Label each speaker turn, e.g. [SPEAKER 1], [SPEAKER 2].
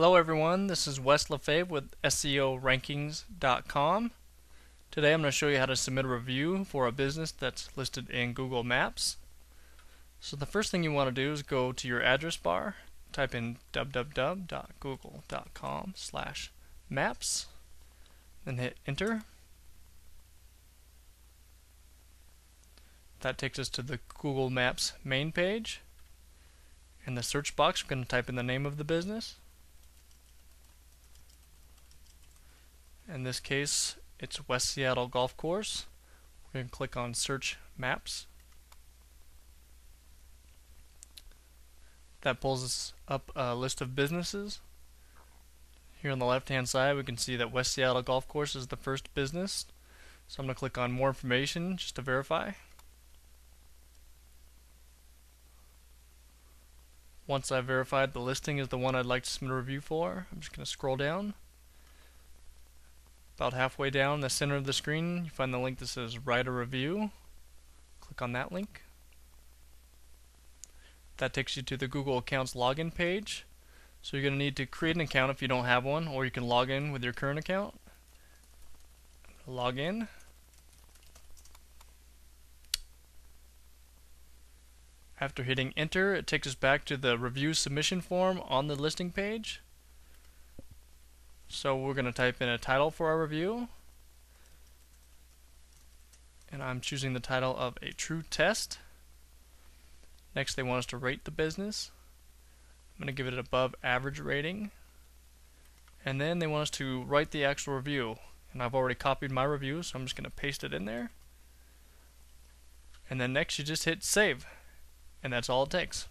[SPEAKER 1] Hello everyone, this is Wes Lefebvre with SEORankings.com. Today I'm going to show you how to submit a review for a business that's listed in Google Maps. So the first thing you want to do is go to your address bar, type in www.google.com slash maps, then hit enter. That takes us to the Google Maps main page. In the search box, we're going to type in the name of the business. In this case, it's West Seattle Golf Course. We're going to click on Search Maps. That pulls us up a list of businesses. Here on the left hand side we can see that West Seattle Golf Course is the first business. So I'm going to click on more information just to verify. Once I've verified the listing is the one I'd like to submit a review for, I'm just going to scroll down. About halfway down the center of the screen, you find the link that says Write a Review. Click on that link. That takes you to the Google Accounts login page. So you're going to need to create an account if you don't have one, or you can log in with your current account. Log in. After hitting enter, it takes us back to the review submission form on the listing page. So we're going to type in a title for our review. And I'm choosing the title of a true test. Next they want us to rate the business. I'm going to give it an above average rating. And then they want us to write the actual review. And I've already copied my review, so I'm just going to paste it in there. And then next you just hit save. And that's all it takes.